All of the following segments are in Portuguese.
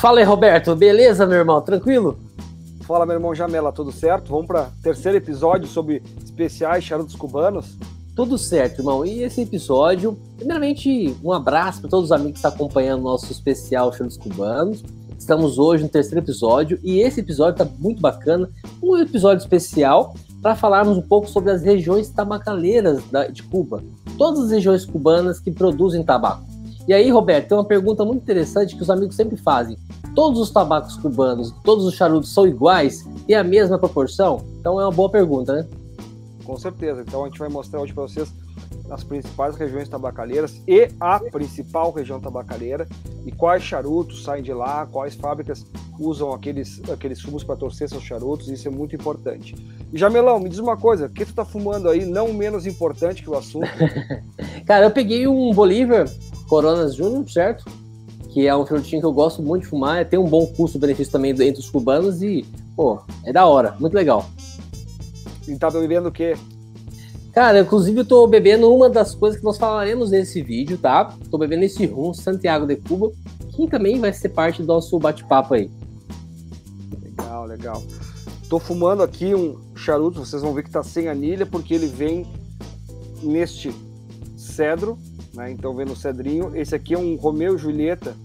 Fala aí, Roberto. Beleza, meu irmão? Tranquilo? Fala, meu irmão Jamela, tudo certo? Vamos para terceiro episódio sobre especiais charutos cubanos? Tudo certo, irmão. E esse episódio, primeiramente, um abraço para todos os amigos que estão acompanhando o nosso especial Charutos Cubanos. Estamos hoje no terceiro episódio e esse episódio está muito bacana, um episódio especial para falarmos um pouco sobre as regiões tabacaleiras de Cuba, todas as regiões cubanas que produzem tabaco. E aí, Roberto, tem uma pergunta muito interessante que os amigos sempre fazem. Todos os tabacos cubanos, todos os charutos são iguais? Tem a mesma proporção? Então é uma boa pergunta, né? Com certeza. Então a gente vai mostrar hoje para vocês as principais regiões tabacaleiras e a principal região tabacaleira e quais charutos saem de lá, quais fábricas usam aqueles, aqueles fumos para torcer seus charutos, isso é muito importante. E Jamelão, me diz uma coisa, o que tu tá fumando aí, não menos importante que o assunto? Cara, eu peguei um Bolívar Coronas Júnior, certo? Que é um charutinho que eu gosto muito de fumar, tem um bom custo-benefício também entre os cubanos e, pô, é da hora, muito legal. E tá bebendo o quê? Cara, inclusive eu tô bebendo uma das coisas que nós falaremos nesse vídeo, tá? Tô bebendo esse rum Santiago de Cuba, que também vai ser parte do nosso bate-papo aí. Legal, legal. Tô fumando aqui um charuto, vocês vão ver que tá sem anilha, porque ele vem neste cedro, né? Então vendo o cedrinho. Esse aqui é um Romeo Julieta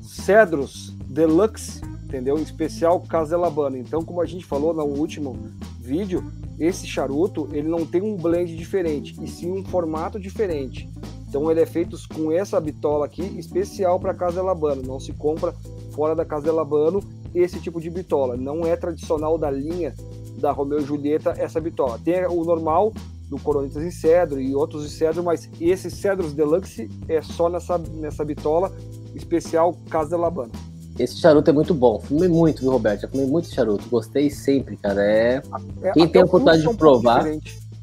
Cedros Deluxe, entendeu? Especial Caselabano. Então, como a gente falou no último vídeo, esse charuto ele não tem um blend diferente, e sim um formato diferente. Então ele é feito com essa bitola aqui especial para Casa Labano. Não se compra fora da Casa Labano esse tipo de bitola. Não é tradicional da linha da Romeo Julieta essa bitola. Tem o normal do Coronitas em cedro e outros de cedro, mas esse Cedros Deluxe é só nessa, nessa bitola especial Casa Labano. Esse charuto é muito bom. Fumei muito, viu, Roberto? Já fumei muito charuto. Gostei sempre, cara. É. é Quem tem a oportunidade de provar. Um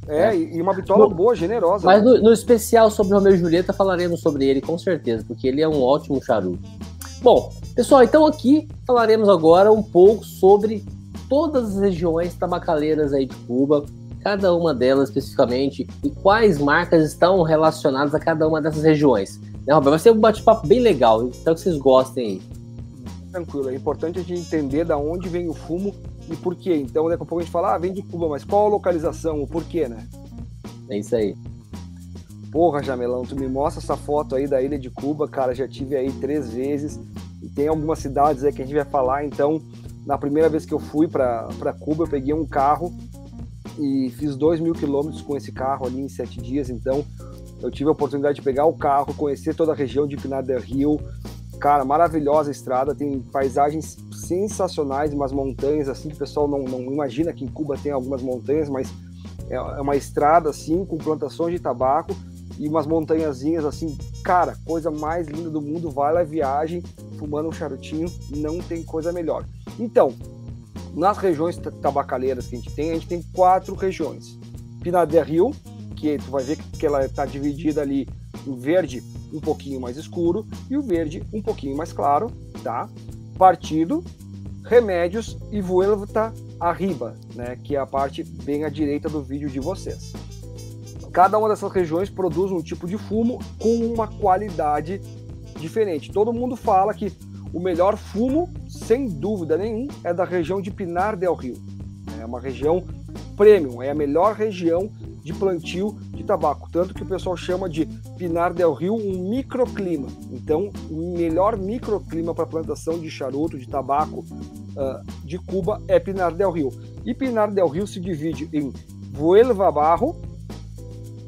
é, é, e uma bitola no, boa, generosa. Mas né? no, no, especial sobre o Romeu e Julieta falaremos sobre ele, com certeza, porque ele é um ótimo charuto. Bom, pessoal, então aqui falaremos agora um pouco sobre todas as regiões tabacaleiras aí de Cuba, cada uma delas especificamente, e quais marcas estão relacionadas a cada uma dessas regiões. Né, Roberto? Vai ser um bate-papo bem legal, então que vocês gostem aí tranquilo. É importante a gente entender da onde vem o fumo e por quê. Então, daqui a pouco a gente fala, ah, vem de Cuba, mas qual a localização, o porquê, né? É isso aí. Porra, Jamelão, tu me mostra essa foto aí da ilha de Cuba, cara, já tive aí três vezes. E tem algumas cidades aí que a gente vai falar, então, na primeira vez que eu fui para Cuba, eu peguei um carro e fiz dois mil quilômetros com esse carro ali em sete dias, então eu tive a oportunidade de pegar o carro, conhecer toda a região de Pinar del Rio, Cara, maravilhosa estrada, tem paisagens sensacionais, umas montanhas assim que o pessoal não, não imagina que em Cuba tem algumas montanhas, mas é, é uma estrada assim com plantações de tabaco e umas montanhazinhas assim, cara, coisa mais linda do mundo, vale a viagem, fumando um charutinho, não tem coisa melhor. Então, nas regiões tabacaleiras que a gente tem, a gente tem quatro regiões. Pinar del Rio, que tu vai ver que ela está dividida ali em verde um pouquinho mais escuro e o verde um pouquinho mais claro, tá? Partido, remédios e Vuelta Arriba, né? Que é a parte bem à direita do vídeo de vocês. Cada uma dessas regiões produz um tipo de fumo com uma qualidade diferente. Todo mundo fala que o melhor fumo, sem dúvida nenhuma, é da região de Pinar del Rio. É uma região premium, é a melhor região de plantio de tabaco, tanto que o pessoal chama de Pinar del Rio um microclima. Então, o melhor microclima para plantação de charuto, de tabaco uh, de Cuba é Pinar del Rio. E Pinar del Rio se divide em Vuelva Barro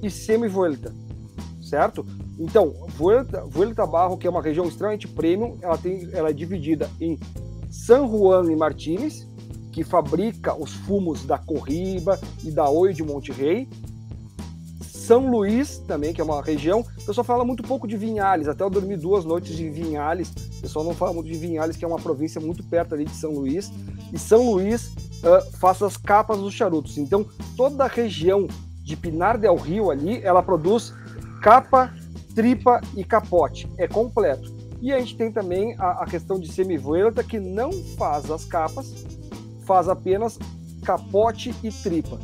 e Semi-Vuelta, certo? Então, Vuelta, Vuelta Barro, que é uma região extremamente premium, ela, tem, ela é dividida em San Juan e Martínez, que fabrica os fumos da Corriba e da Oi de Monte são Luís, também, que é uma região. O pessoal fala muito pouco de Vinhales, até eu dormi duas noites em Vinhales. O pessoal não fala muito de Vinhales, que é uma província muito perto ali de São Luís. E São Luís uh, faz as capas dos charutos. Então, toda a região de Pinar del Rio ali, ela produz capa, tripa e capote. É completo. E a gente tem também a, a questão de semivuelta, que não faz as capas, faz apenas capote e tripa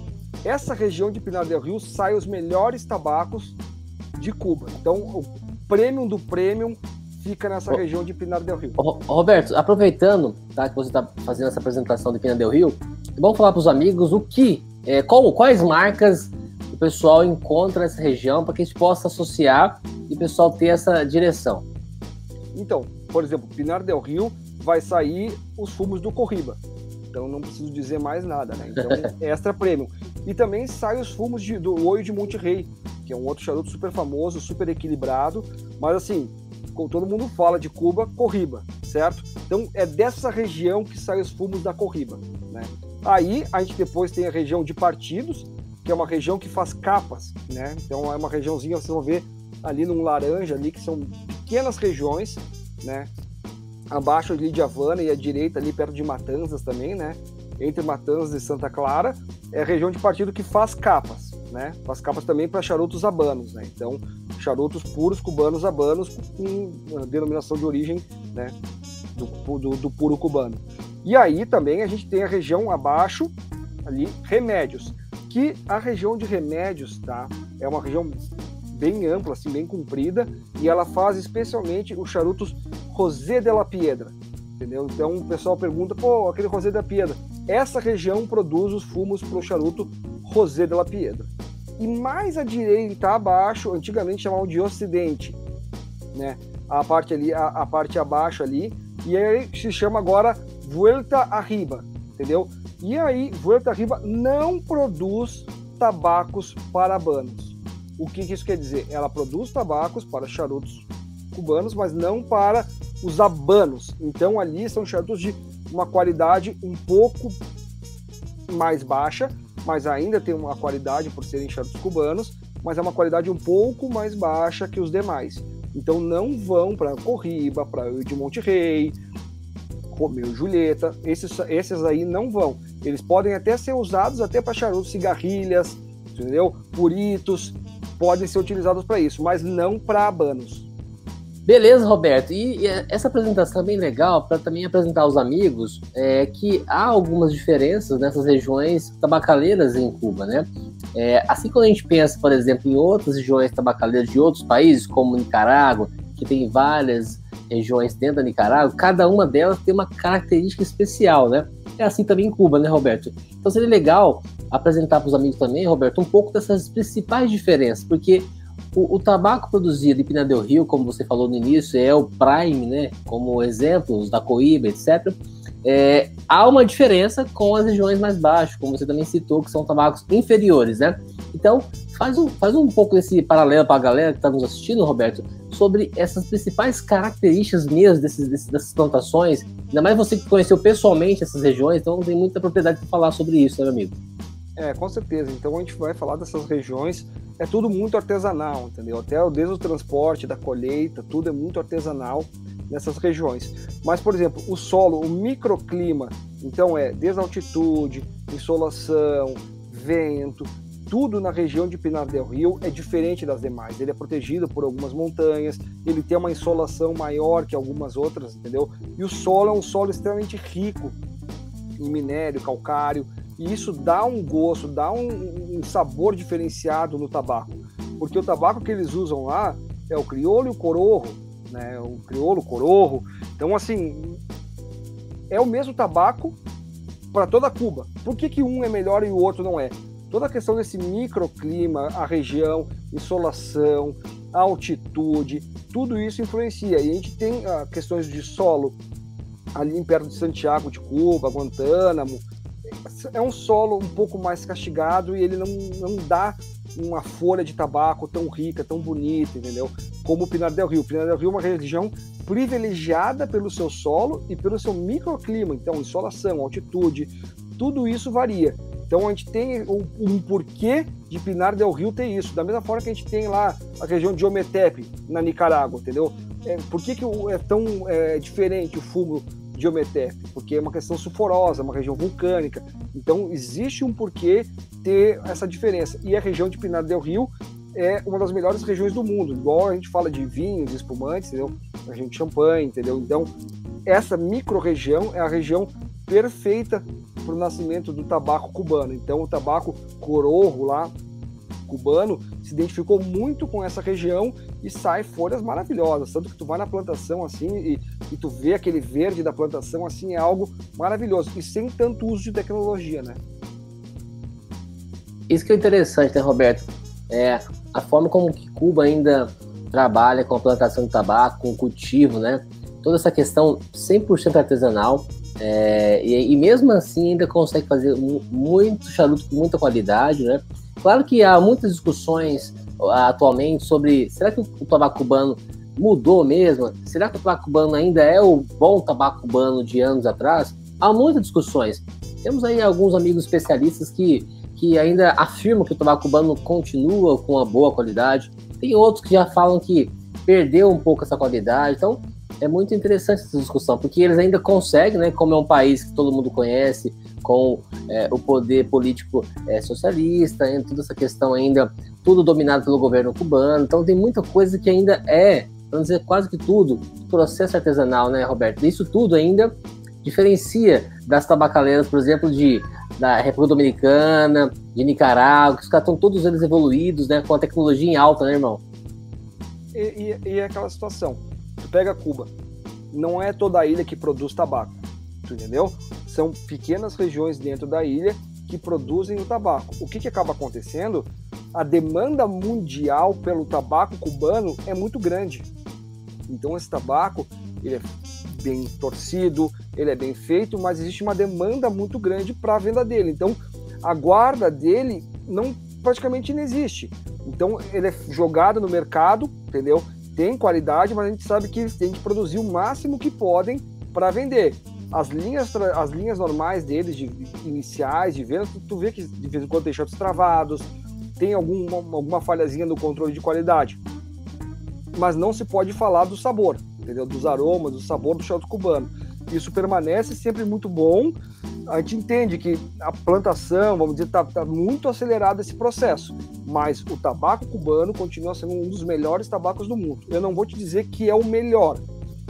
essa região de Pinar del Rio sai os melhores tabacos de Cuba. Então, o premium do premium fica nessa oh, região de Pinar del Rio. Roberto, aproveitando tá, que você está fazendo essa apresentação de Pinar del Rio, vamos falar para os amigos o que, é, qual, quais marcas o pessoal encontra nessa região para que a gente possa associar e o pessoal ter essa direção. Então, por exemplo, Pinar del Rio vai sair os fumos do Corriba. Então não preciso dizer mais nada, né? Então, extra premium. E também sai os fumos de, do Oi de Monte Rei, que é um outro charuto super famoso, super equilibrado, mas assim, todo mundo fala de Cuba, Corriba, certo? Então é dessa região que saem os fumos da Corriba, né? Aí a gente depois tem a região de partidos, que é uma região que faz capas, né? Então é uma regiãozinha, vocês vão ver ali num laranja ali, que são pequenas regiões, né? Abaixo ali de Havana e à direita ali perto de Matanzas também, né? Entre Matanzas e Santa Clara, é a região de partido que faz capas, né? Faz capas também para charutos habanos, né? Então, charutos puros cubanos habanos com denominação de origem, né? Do, do, do puro cubano. E aí também a gente tem a região abaixo ali, remédios que a região de remédios, tá? É uma região bem ampla, assim, bem comprida, e ela faz especialmente os charutos Rosé de la Piedra, entendeu? Então o pessoal pergunta, pô, aquele Rosé de la Piedra. Essa região produz os fumos para o charuto Rosé de la Piedra. E mais à direita, abaixo, antigamente chamavam de Ocidente, né? A parte ali, a, a parte abaixo ali, e aí se chama agora Vuelta Arriba, entendeu? E aí, Vuelta Riba não produz tabacos parabanos. O que, que isso quer dizer? Ela produz tabacos para charutos cubanos, mas não para os habanos. Então ali são charutos de uma qualidade um pouco mais baixa, mas ainda tem uma qualidade por serem charutos cubanos, mas é uma qualidade um pouco mais baixa que os demais. Então não vão para Corriba, para de Monte Rei, Romeu e Julieta, esses, esses aí não vão. Eles podem até ser usados até para charutos, cigarrilhas, entendeu? Puritos, podem ser utilizados para isso, mas não para abanos. Beleza, Roberto. E, e, essa apresentação é bem legal para também apresentar aos amigos é, que há algumas diferenças nessas regiões tabacaleiras em Cuba, né? É, assim quando a gente pensa, por exemplo, em outras regiões tabacaleiras de outros países, como Nicarágua, que tem várias regiões dentro da Nicarágua, cada uma delas tem uma característica especial, né? É assim também em Cuba, né, Roberto? Então seria legal apresentar para os amigos também, Roberto, um pouco dessas principais diferenças, porque o, o, tabaco produzido em Pina del Rio, como você falou no início, é o Prime, né? Como exemplos da Coíba, etc. É, há uma diferença com as regiões mais baixas, como você também citou, que são tabacos inferiores, né? Então, faz um, faz um pouco desse paralelo para a galera que está nos assistindo, Roberto, sobre essas principais características mesmo desses, desses, dessas plantações. Ainda mais você que conheceu pessoalmente essas regiões, então tem muita propriedade para falar sobre isso, né, meu amigo? É, com certeza. Então a gente vai falar dessas regiões. É tudo muito artesanal, entendeu? Até desde o transporte, da colheita, tudo é muito artesanal nessas regiões. Mas, por exemplo, o solo, o microclima, então é desde altitude, insolação, vento, tudo na região de Pinar del Rio é diferente das demais. Ele é protegido por algumas montanhas, ele tem uma insolação maior que algumas outras, entendeu? E o solo é um solo extremamente rico em minério, calcário, e isso dá um gosto, dá um, um sabor diferenciado no tabaco. Porque o tabaco que eles usam lá é o crioulo e o corojo, né? O crioulo, o corojo. Então, assim, é o mesmo tabaco para toda Cuba. Por que, que um é melhor e o outro não é? toda a questão desse microclima, a região, insolação, altitude, tudo isso influencia. E a gente tem ah, questões de solo ali perto de Santiago de Cuba, Guantánamo. É um solo um pouco mais castigado e ele não, não dá uma folha de tabaco tão rica, tão bonita, entendeu? Como o Pinar del Rio. O Pinar del Rio é uma região privilegiada pelo seu solo e pelo seu microclima. Então, insolação, altitude, tudo isso varia. Então a gente tem um, um, porquê de Pinar del Rio ter isso. Da mesma forma que a gente tem lá a região de Ometepe, na Nicarágua, entendeu? É, por que, que é tão é, diferente o fumo de Ometepe? Porque é uma questão sulfurosa, uma região vulcânica. Então existe um porquê ter essa diferença. E a região de Pinar del Rio é uma das melhores regiões do mundo. Igual a gente fala de vinhos, espumantes, entendeu? A de champanhe, entendeu? Então essa micro-região é a região perfeita para o nascimento do tabaco cubano. Então, o tabaco corojo lá, cubano, se identificou muito com essa região e sai folhas maravilhosas. Tanto que tu vai na plantação assim e, e tu vê aquele verde da plantação assim, é algo maravilhoso. E sem tanto uso de tecnologia, né? Isso que é interessante, né, Roberto? É a forma como que Cuba ainda trabalha com a plantação de tabaco, com o cultivo, né? Toda essa questão 100% artesanal. É, e, e, mesmo assim ainda consegue fazer muito charuto com muita qualidade, né? Claro que há muitas discussões atualmente sobre será que o tabaco cubano mudou mesmo? Será que o tabaco cubano ainda é o bom tabaco cubano de anos atrás? Há muitas discussões. Temos aí alguns amigos especialistas que, que ainda afirmam que o tabaco cubano continua com uma boa qualidade. Tem outros que já falam que perdeu um pouco essa qualidade. Então, é muito interessante essa discussão, porque eles ainda conseguem, né, como é um país que todo mundo conhece, com é, o poder político é, socialista, né, toda essa questão ainda, tudo dominado pelo governo cubano. Então, tem muita coisa que ainda é, vamos dizer, quase que tudo, processo artesanal, né, Roberto? Isso tudo ainda diferencia das tabacaleiras, por exemplo, de da República Dominicana, de Nicarágua, que os caras estão todos eles evoluídos, né, com a tecnologia em alta, né, irmão? E, e, e é aquela situação Tu pega Cuba, não é toda a ilha que produz tabaco, tu entendeu? São pequenas regiões dentro da ilha que produzem o tabaco. O que, que acaba acontecendo? A demanda mundial pelo tabaco cubano é muito grande. Então esse tabaco ele é bem torcido, ele é bem feito, mas existe uma demanda muito grande para a venda dele. Então a guarda dele não praticamente não existe. Então ele é jogado no mercado, entendeu? tem qualidade, mas a gente sabe que eles têm que produzir o máximo que podem para vender. As linhas, as linhas normais deles, de, iniciais, de venda, tu, tu, vê que de vez em quando tem shots travados, tem alguma, alguma falhazinha no controle de qualidade. Mas não se pode falar do sabor, entendeu? Dos aromas, do sabor do shot cubano. Isso permanece sempre muito bom, a gente entende que a plantação, vamos dizer, está tá muito acelerado esse processo, mas o tabaco cubano continua sendo um dos melhores tabacos do mundo. Eu não vou te dizer que é o melhor,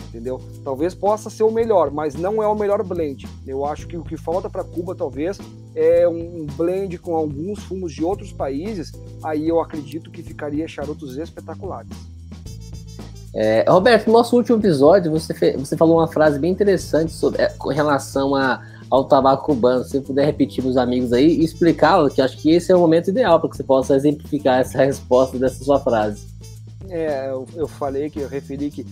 entendeu? Talvez possa ser o melhor, mas não é o melhor blend. Eu acho que o que falta para Cuba, talvez, é um blend com alguns fumos de outros países. Aí eu acredito que ficaria charutos espetaculares. É, Roberto, no nosso último episódio, você, fez, você falou uma frase bem interessante sobre, é, com relação a ao tabaco cubano. Se puder repetir para os amigos aí e explicá-lo, que acho que esse é o momento ideal para que você possa exemplificar essa resposta dessa sua frase. É, eu, eu falei que eu referi que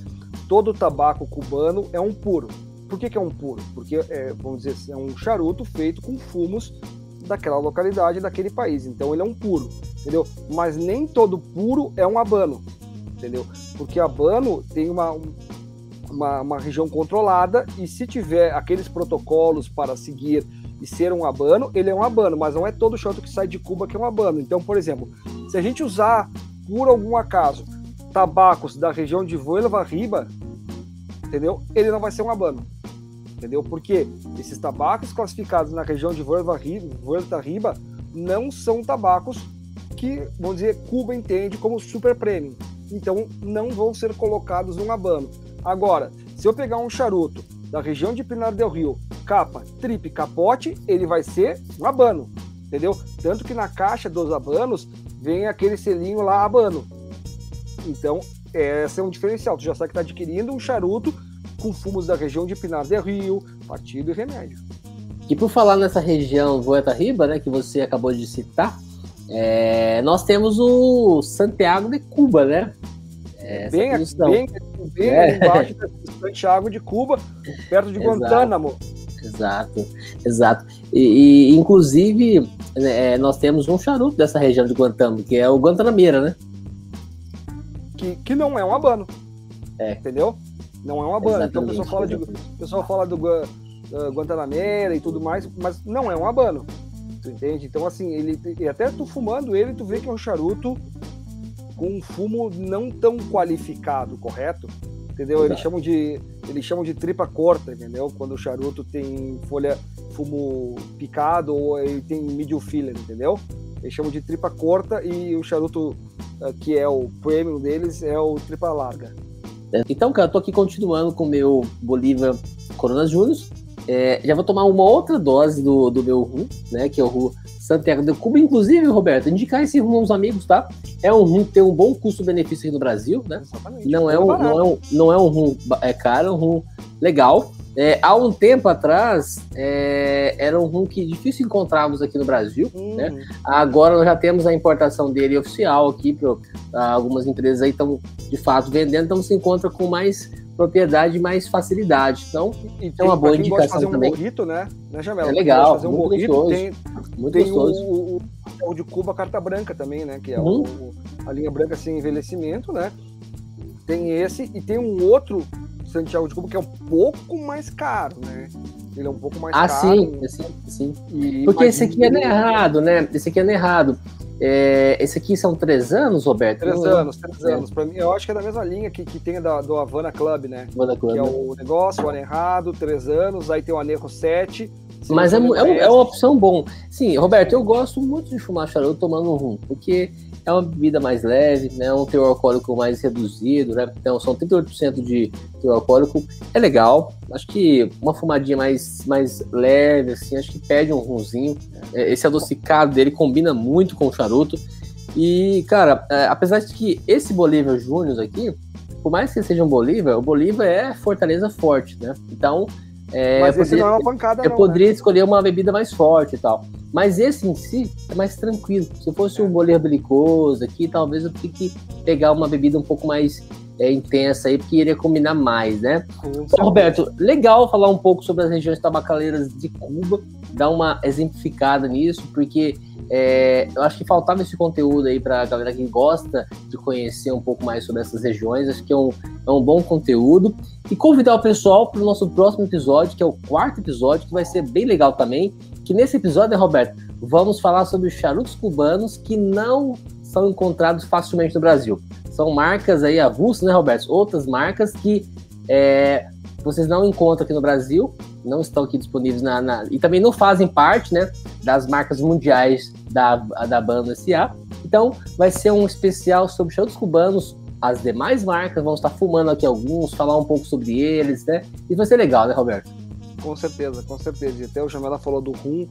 todo tabaco cubano é um puro. Por que, que é um puro? Porque, é, vamos dizer assim, é um charuto feito com fumos daquela localidade, daquele país. Então ele é um puro, entendeu? Mas nem todo puro é um abano, entendeu? Porque abano tem uma, uma, uma região controlada e se tiver aqueles protocolos para seguir e ser um abano, ele é um abano, mas não é todo chato que sai de Cuba que é um abano. Então, por exemplo, se a gente usar, por algum acaso, tabacos da região de Vuelva Riba, entendeu? Ele não vai ser um abano, entendeu? Porque esses tabacos classificados na região de Vuelva Riba não são tabacos que, vamos dizer, Cuba entende como super premium. Então, não vão ser colocados num abano. Agora, se eu pegar um charuto da região de Pinar del Rio, capa, trip, capote, ele vai ser um abano, entendeu? Tanto que na caixa dos abanos vem aquele selinho lá abano. Então, esse é um diferencial. Tu já sabe que está adquirindo um charuto com fumos da região de Pinar del Rio, partido e remédio. E por falar nessa região Voeta Riba, né, que você acabou de citar, é, nós temos o Santiago de Cuba, né? É, bem, bem, bem é. embaixo da Santiago de Cuba, perto de Guantánamo. Exato, exato. E, e inclusive, né, é, nós temos um charuto dessa região de Guantánamo, que é o Guantanameira, né? Que, que não é um abano. É. Entendeu? Não é um abano. Então o pessoal fala, de, o pessoal fala do uh, Guantanameira e tudo mais, mas não é um abano. Tu entende? Então, assim, ele, até tu fumando ele, tu vê que é um charuto com um fumo não tão qualificado, correto? Entendeu? Eles chamam de eles chamam de tripa corta, entendeu? Quando o charuto tem folha fumo picado ou ele tem medium filler, entendeu? Eles chamam de tripa corta e o charuto uh, que é o premium deles é o tripa larga. Então, cara, eu tô aqui continuando com o meu Bolívar Corona Júnior. É, já vou tomar uma outra dose do, do meu rum, né? Que é o rum Santiago de Cuba. Inclusive, Roberto, indicar esse rum aos amigos, tá? É um rum que tem um bom custo-benefício aqui no Brasil, né? Exatamente. Não é, um, não, é um, não é um rum é caro, é um rum legal. É, há um tempo atrás, é, era um rum que difícil encontrarmos aqui no Brasil. Uhum. Né? Agora nós já temos a importação dele oficial aqui, para algumas empresas aí estão de fato vendendo, então se encontra com mais propriedade e mais facilidade. Então, e tem, é uma boa indicação fazer um também. Morrito, né? né Jamela? É legal, fazer um muito morrito, gostoso. Tem, muito tem gostoso. O, o, o, de Cuba Carta Branca também, né? Que é uhum. o, a linha branca sem envelhecimento, né? Tem esse e tem um outro Santiago de Cuba, que é um pouco mais caro, né? Ele é um pouco mais ah, caro. Ah, sim, sim, sim. E, Porque esse aqui é errado, né? Esse aqui é errado. É, esse aqui são três anos, Roberto? Três Não, anos, três é. anos. Pra mim, eu acho que é da mesma linha que, que tem da, do Havana Club, né? Havana Club. Que é o negócio, o anerrado, três anos, aí tem o anerro sete. Mas é, é, é, uma opção bom. Sim, Roberto, eu gosto muito de fumar charuto tomando um rum, porque é uma bebida mais leve, né? Um teor alcoólico mais reduzido, né? Então são 38% de teor alcoólico. É legal. Acho que uma fumadinha mais, mais leve, assim, acho que pede um rumzinho. É, esse adocicado dele combina muito com o charuto. E, cara, é, apesar de que esse Bolívar Júnior aqui, por mais que seja um Bolívar, o Bolívar é Fortaleza forte, né? Então, é, Mas esse poderia, não é uma pancada, Eu não, poderia né? escolher uma bebida mais forte e tal. Mas esse em si é mais tranquilo. Se fosse um boleiro belicoso aqui, talvez eu fique pegar uma bebida um pouco mais é, intensa aí, porque iria combinar mais, né? Então, Roberto, legal falar um pouco sobre as regiões tabacaleiras de Cuba, dar uma exemplificada nisso, porque é, eu acho que faltava esse conteúdo aí para a galera que gosta de conhecer um pouco mais sobre essas regiões. Acho que é um, é um bom conteúdo. E convidar o pessoal para o nosso próximo episódio, que é o quarto episódio, que vai ser bem legal também. Que nesse episódio, Roberto, vamos falar sobre os charutos cubanos que não são encontrados facilmente no Brasil. São marcas aí avulsas, né, Roberto? Outras marcas que é, vocês não encontram aqui no Brasil, não estão aqui disponíveis na, na, e também não fazem parte, né, das marcas mundiais da, da banda SA. Então, vai ser um especial sobre charutos cubanos, as demais marcas, vamos estar fumando aqui alguns, falar um pouco sobre eles, né? E vai ser legal, né, Roberto? Com certeza, com certeza. E até o Jamela falou do rum.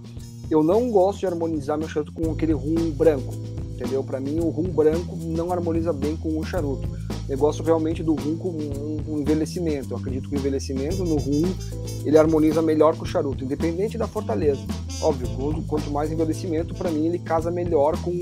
Eu não gosto de harmonizar meu charuto com aquele rum branco entendeu? Para mim, o rum branco não harmoniza bem com o charuto. Eu gosto realmente do rum com um, envelhecimento. Eu acredito que o envelhecimento no rum ele harmoniza melhor com o charuto, independente da fortaleza. Óbvio, quanto mais envelhecimento, para mim ele casa melhor com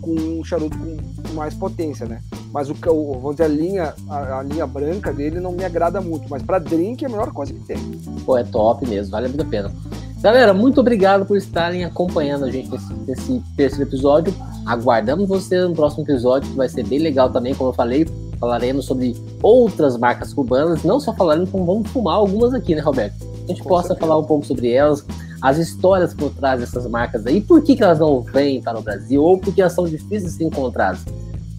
com um charuto com mais potência, né? Mas o, o vamos dizer, a linha, a, a, linha branca dele não me agrada muito, mas para drink é a melhor coisa que tem. Pô, é top mesmo, vale muito a pena. Galera, muito obrigado por estarem acompanhando a gente nesse, nesse terceiro episódio. Aguardamos você no próximo episódio, que vai ser bem legal também, como eu falei. Falaremos sobre outras marcas cubanas, não só falaremos, como vamos fumar algumas aqui, né, Roberto? A gente Com possa certeza. falar um pouco sobre elas, as histórias por trás dessas marcas aí, por que, que elas não vêm para o Brasil, ou por que elas são difíceis de ser encontradas.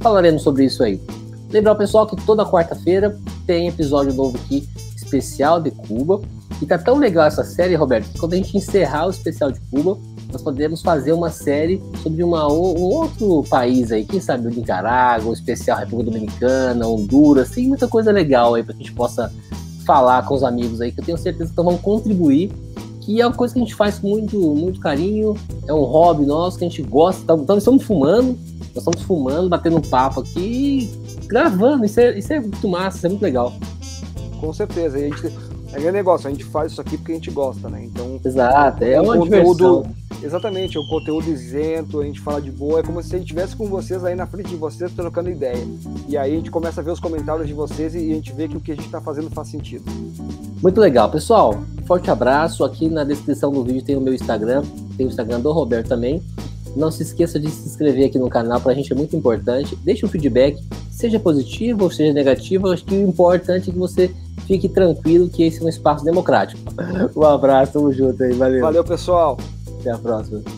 Falaremos sobre isso aí. Lembrar o pessoal que toda quarta-feira tem episódio novo aqui, especial de Cuba. E tá tão legal essa série, Roberto, que quando a gente encerrar o especial de Cuba, nós podemos fazer uma série sobre uma, um outro país aí, quem sabe o Nicarágua, o especial República Dominicana, Honduras, tem muita coisa legal aí para que a gente possa falar com os amigos aí, que eu tenho certeza que vão contribuir, que é uma coisa que a gente faz com muito, muito carinho, é um hobby nosso que a gente gosta, então nós estamos fumando, nós estamos fumando, batendo um papo aqui, gravando, isso é, isso é muito massa, isso é muito legal. Com certeza, a gente é negócio, a gente faz isso aqui porque a gente gosta, né? Então. Exato, é, um conteúdo. Diversão. Exatamente, é um conteúdo isento, a gente fala de boa, é como se a gente estivesse com vocês aí na frente de vocês trocando ideia. E aí a gente começa a ver os comentários de vocês e a gente vê que o que a gente está fazendo faz sentido. Muito legal, pessoal. Forte abraço. Aqui na descrição do vídeo tem o meu Instagram, tem o Instagram do Roberto também. Não se esqueça de se inscrever aqui no canal, para a gente é muito importante. Deixe um feedback, seja positivo ou seja negativo. Acho que o importante é que você fique tranquilo que esse é um espaço democrático. Um abraço, tamo junto aí, valeu. Valeu, pessoal. Até a próxima.